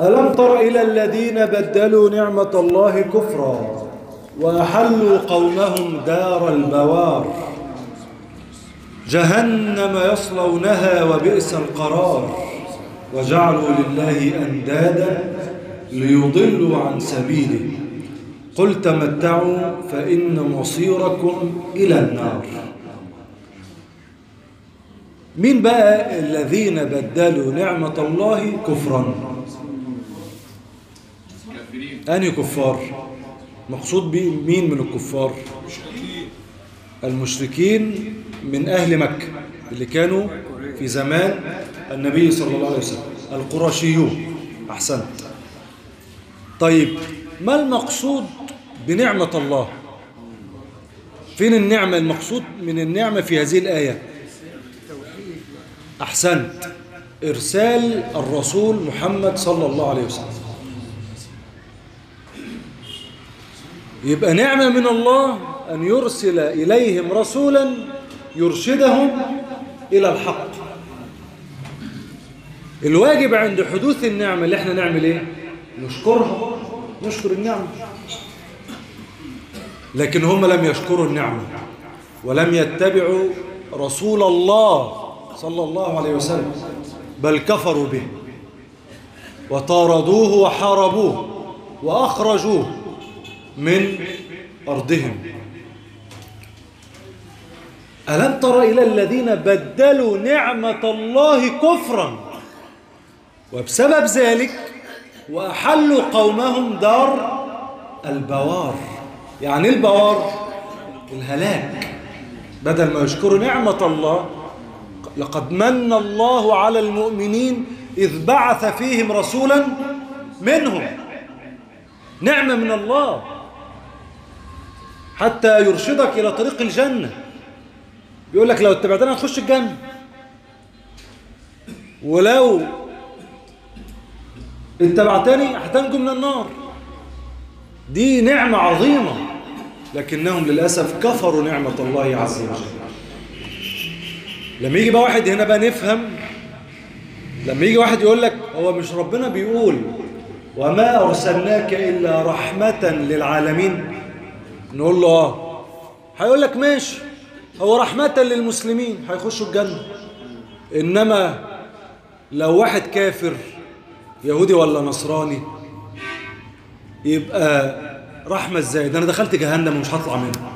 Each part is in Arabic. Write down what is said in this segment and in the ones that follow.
ألم تر إلى الذين بدلوا نعمة الله كفرا وأحلوا قومهم دار البوار؟ جهنم يصلونها وبئس القرار. وجعلوا لله أندادا ليضلوا عن سبيله. قل تمتعوا فإن مصيركم إلى النار. مين بقى الذين بدلوا نعمة الله كفرا؟ أنهي كفار؟ مقصود بيه مين من الكفار؟ المشركين من أهل مكة اللي كانوا في زمان النبي صلى الله عليه وسلم القرشيون أحسنت. طيب ما المقصود بنعمة الله؟ فين النعمة؟ المقصود من النعمة في هذه الآية. أحسنت. إرسال الرسول محمد صلى الله عليه وسلم. يبقى نعمة من الله أن يرسل إليهم رسولا يرشدهم إلى الحق. الواجب عند حدوث النعمة اللي إحنا نعمل إيه؟ نشكرها. نشكر النعمة. لكن هم لم يشكروا النعمة ولم يتبعوا رسول الله صلى الله عليه وسلم بل كفروا به وطاردوه وحاربوه وأخرجوه. من أرضهم. ألم تر إلى الذين بدلوا نعمة الله كفرا وبسبب ذلك وأحلوا قومهم دار البوار. يعني البوار؟ الهلاك. بدل ما يشكروا نعمة الله لقد من الله على المؤمنين إذ بعث فيهم رسولا منهم. نعمة من الله. حتى يرشدك إلى طريق الجنة. بيقول لك لو اتبعتنا هتخش الجنة. ولو اتبعتني هتنجو من النار. دي نعمة عظيمة لكنهم للأسف كفروا نعمة الله عز وجل. لما يجي بقى واحد هنا بقى نفهم لما يجي واحد يقول لك هو مش ربنا بيقول وما أرسلناك إلا رحمة للعالمين. نقول له آه. هيقول لك ماشي. هو رحمة للمسلمين هيخشوا الجنة. إنما لو واحد كافر يهودي ولا نصراني يبقى رحمة إزاي؟ ده أنا دخلت جهنم ومش هطلع منها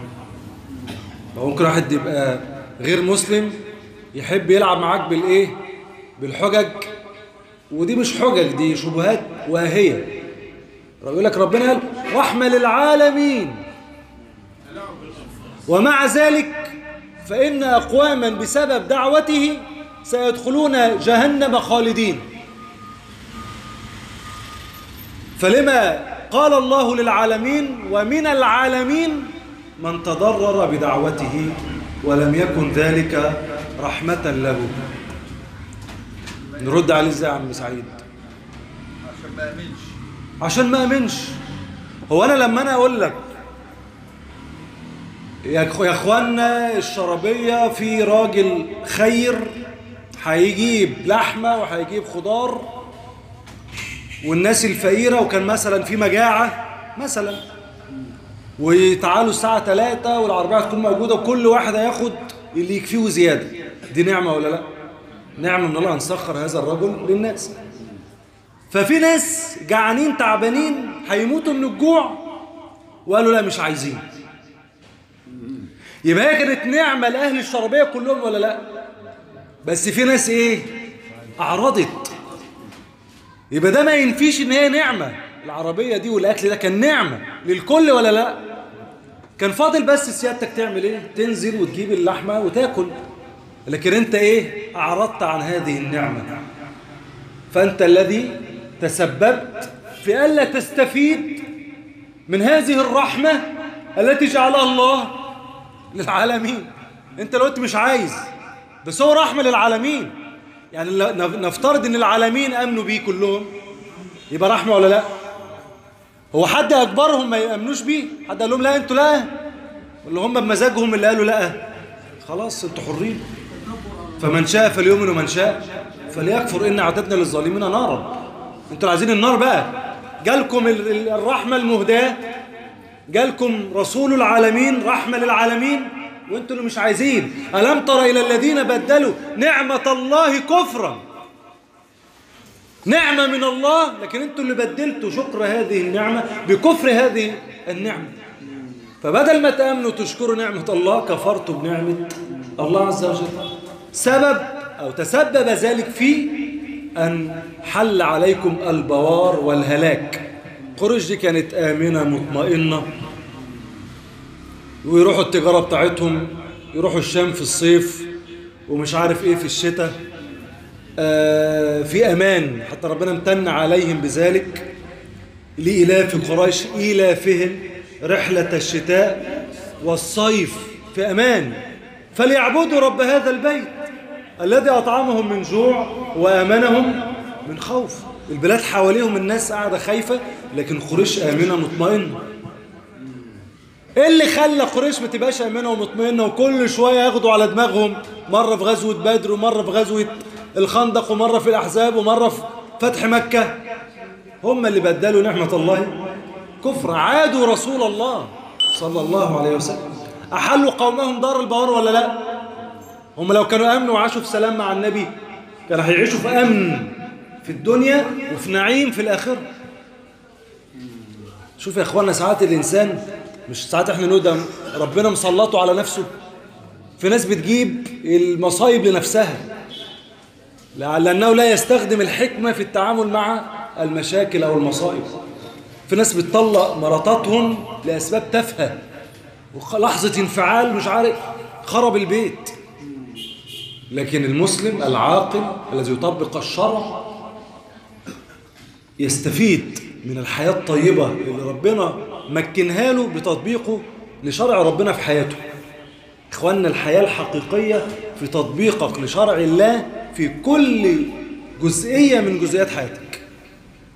ممكن واحد يبقى غير مسلم يحب يلعب معاك بالإيه؟ بالحجج. ودي مش حجج دي شبهات واهية. يقول لك ربنا قال رحمة للعالمين. ومع ذلك فإن أقواما بسبب دعوته سيدخلون جهنم خالدين. فلما قال الله للعالمين ومن العالمين من تضرر بدعوته ولم يكن ذلك رحمة له. نرد عليه إزاي يا عم سعيد؟ عشان ما امنش عشان ما امنش هو أنا لما أنا أقول لك يا اخوانا الشرابية في راجل خير هيجيب لحمة وهيجيب خضار والناس الفقيرة وكان مثلا في مجاعة مثلا. وتعالوا الساعة 3 والعربية هتكون موجودة وكل واحد هياخد اللي يكفيه وزيادة دي نعمة ولا لأ؟ نعمة من الله أن سخر هذا الرجل للناس. ففي ناس جعانين تعبانين هيموتوا من الجوع وقالوا لا مش عايزين. يبقى هي كانت نعمة لأهل الشربية كلهم ولا لأ؟ بس في ناس إيه؟ أعرضت. يبقى ده ما ينفيش إن هي نعمة. العربية دي والأكل ده كان نعمة للكل ولا لأ؟ كان فاضل بس سيادتك تعمل إيه؟ تنزل وتجيب اللحمة وتاكل. لكن أنت إيه؟ أعرضت عن هذه النعمة. فأنت الذي تسببت في ألا تستفيد من هذه الرحمة التي جعلها الله للعالمين. انت لو انت مش عايز بس هو رحمة للعالمين يعني نفترض إن العالمين آمنوا بيه كلهم يبقى رحمة ولا لا؟ هو حد اجبرهم ما يأمنوش بيه؟ حد قال لهم لا أنتوا لا. اللي هم بمزاجهم اللي قالوا لا. خلاص أنتوا حرين. فمن شاء فليؤمن ومن شاء فليكفر. إن أعددنا للظالمين نارا. أنتوا عايزين النار بقى. جالكم ال- ال- الرحمة المهداة. جالكم رسول العالمين رحمة للعالمين وانتوا اللي مش عايزين. ألم تر إلى الذين بدلوا نعمة الله كفرا؟ نعمة من الله لكن أنتوا اللي بدلتوا شكر هذه النعمة بكفر هذه النعمة. فبدل ما تأمنوا تشكروا نعمة الله كفرتوا بنعمة الله عز وجل. سبب أو تسبب ذلك في أن حل عليكم البوار والهلاك. قريش دي كانت آمنة مطمئنة. ويروحوا التجارة بتاعتهم يروحوا الشام في الصيف ومش عارف إيه في الشتاء. آه في أمان حتى ربنا امتن عليهم بذلك. لإلاف قريش إيلافهم رحلة الشتاء والصيف في أمان. فليعبدوا رب هذا البيت الذي أطعمهم من جوع وآمنهم من خوف. البلاد حواليهم الناس قاعدة خايفة لكن قريش آمنة مطمئنة إيه اللي خلى قريش ما تبقاش آمنة ومطمئنة وكل شوية ياخدوا على دماغهم؟ مرة في غزوة بدر ومرة في غزوة الخندق ومرة في الأحزاب ومرة في فتح مكة. هم اللي بدلوا نعمة الله. كفر عادوا رسول الله صلى الله عليه وسلم. أحلوا قومهم دار البوار ولا لا؟ هم لو كانوا آمنوا وعاشوا في سلام مع النبي كانوا هيعيشوا في أمن. في الدنيا وفي نعيم في الآخرة. شوف يا إخوانا ساعات الإنسان مش ساعات إحنا نقول ده ربنا مسلطه على نفسه. في ناس بتجيب المصايب لنفسها لأنه لا يستخدم الحكمة في التعامل مع المشاكل أو المصائب في ناس بتطلق مراتاتهم لأسباب تافهة ولحظة انفعال مش عارف خرب البيت. لكن المسلم العاقل الذي يطبق الشرع يستفيد من الحياة الطيبة اللي ربنا مكنها له بتطبيقه لشرع ربنا في حياته. إخواننا الحياة الحقيقية في تطبيقك لشرع الله في كل جزئية من جزئيات حياتك.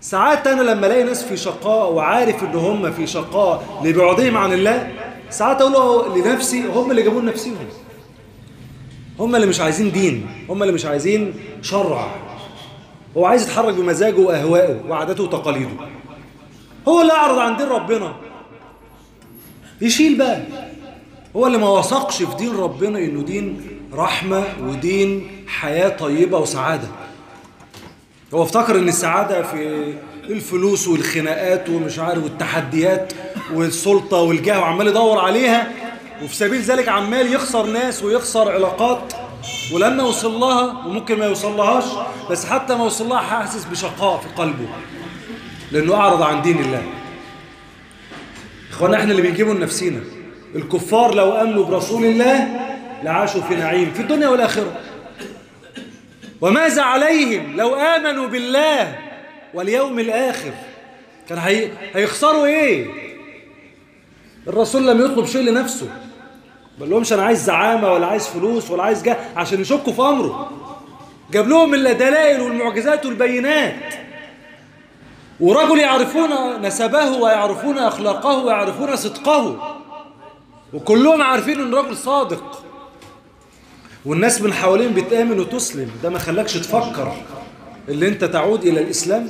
ساعات أنا لما ألاقي ناس في شقاء وعارف إن هم في شقاء لبعدهم عن الله ساعات أقول لنفسي هم اللي جابوا نفسيهم هم اللي مش عايزين دين هم اللي مش عايزين شرع. هو عايز يتحرك بمزاجه وأهوائه وعاداته وتقاليده. هو اللي أعرض عن دين ربنا. يشيل بقى. هو اللي ما وثقش في دين ربنا إنه دين رحمة ودين حياة طيبة وسعادة. هو افتكر إن السعادة في الفلوس والخناقات ومش عارف والتحديات والسلطة والجاه وعمال يدور عليها وفي سبيل ذلك عمال يخسر ناس ويخسر علاقات. ولما وصل لها وممكن ما يوصل لهاش بس حتى ما وصل لها حاسس بشقاء في قلبه لأنه أعرض عن دين الله. إخوانا إحنا اللي بنجيبه لنفسينا. الكفار لو أمنوا برسول الله لعاشوا في نعيم في الدنيا والآخرة. وماذا عليهم لو آمنوا بالله واليوم الآخر؟ كان هي... هيخسروا إيه؟ الرسول لم يطلب شيء لنفسه. بل لهمش أنا عايز زعامة ولا عايز فلوس ولا عايز جاه عشان يشكوا في أمره. جاب لهم الدلائل والمعجزات والبينات. ورجل يعرفون نسبه ويعرفون أخلاقه ويعرفون صدقه. وكلهم عارفين إن رجل صادق. والناس من حوالين بتآمن وتسلم. ده ما خلاكش تفكر اللي أنت تعود إلى الإسلام.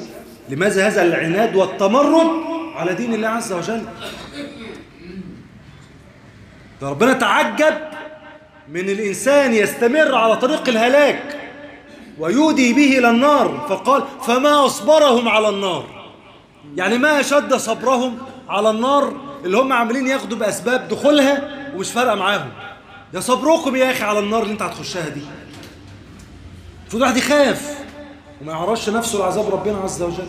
لماذا هذا العناد والتمرد على دين الله عز وجل؟ ده ربنا تعجب من الإنسان يستمر على طريق الهلاك ويودي به إلى النار. فقال فما أصبرهم على النار. يعني ما أشد صبرهم على النار اللي هم عاملين ياخدوا بأسباب دخولها ومش فارقة معاهم. يا صبركم يا أخي على النار اللي أنت هتخشها دي. المفروض واحد يخاف وما يعرضش نفسه لعذاب ربنا عز وجل.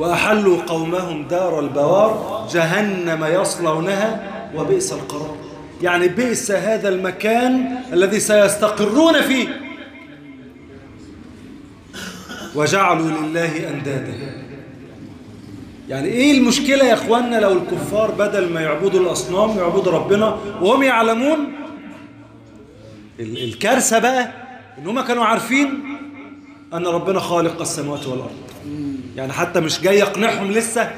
وأحلوا قومهم دار البوار جهنم يصلونها وبئس القرار. يعني بئس هذا المكان الذي سيستقرون فيه. وجعلوا لله أندادا. يعني إيه المشكلة يا إخواننا لو الكفار بدل ما يعبدوا الأصنام يعبدوا ربنا وهم يعلمون؟ الكارثة بقى إن هم كانوا عارفين أن ربنا خالق السماوات والأرض. يعني حتى مش جاي يقنعهم لسه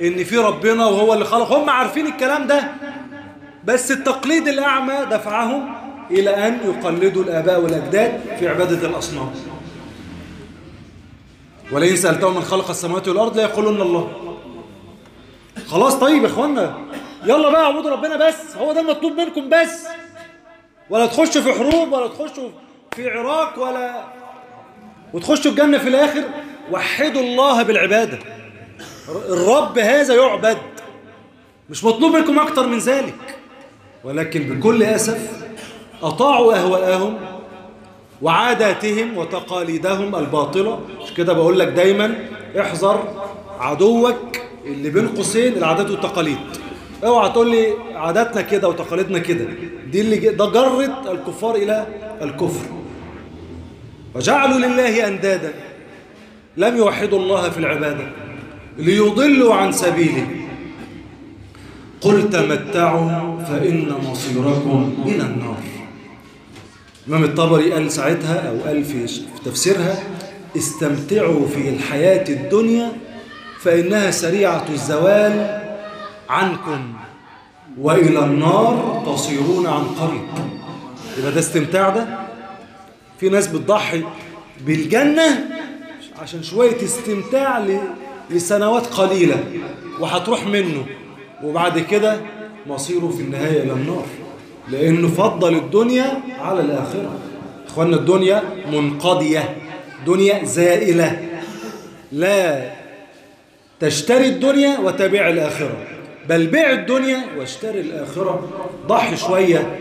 إن في ربنا وهو اللي خلق. هم عارفين الكلام ده بس التقليد الأعمى دفعهم إلى أن يقلدوا الآباء والأجداد في عبادة الأصنام. ولئن سألتهم من خلق السماوات والأرض؟ لا يقولون الله. خلاص طيب يا إخوانا. يلا بقى اعبدوا ربنا بس. هو ده المطلوب منكم بس. ولا تخشوا في حروب ولا تخشوا في عراك ولا وتخشوا الجنة في الآخر. وحدوا الله بالعبادة. الرب هذا يعبد. مش مطلوب منكم أكتر من ذلك. ولكن بكل أسف أطاعوا أهواءهم وعاداتهم وتقاليدهم الباطلة. مش كده بقول لك دايما احذر عدوك اللي بين قوسين العادات والتقاليد. اوعى تقول لي عاداتنا كده وتقاليدنا كده. دي اللي ده جرت الكفار إلى الكفر. وجعلوا لله أندادا. لم يوحدوا الله في العباده ليضلوا عن سبيله. قل تمتعوا فإن مصيركم إلى النار. الإمام الطبري قال ساعتها أو قال في تفسيرها استمتعوا في الحياة الدنيا فإنها سريعة الزوال عنكم وإلى النار تصيرون عن قريب. يبقى ده استمتاع ده؟ في ناس بتضحي بالجنة عشان شوية استمتاع لسنوات قليلة وهتروح منه. وبعد كده مصيره في النهاية إلى النار. لأنه فضل الدنيا على الآخرة. إخوانا الدنيا منقضية دنيا زائلة. لا تشتري الدنيا وتبيع الآخرة بل بيع الدنيا واشتري الآخرة. ضحي شوية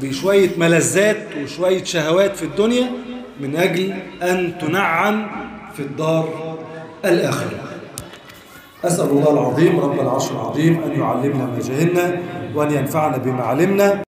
بشوية ملذات وشوية شهوات في الدنيا من أجل أن تنعم في الدار الآخرة. أسأل الله العظيم رب العرش العظيم أن يعلمنا ما جهلنا وأن ينفعنا بما علمنا.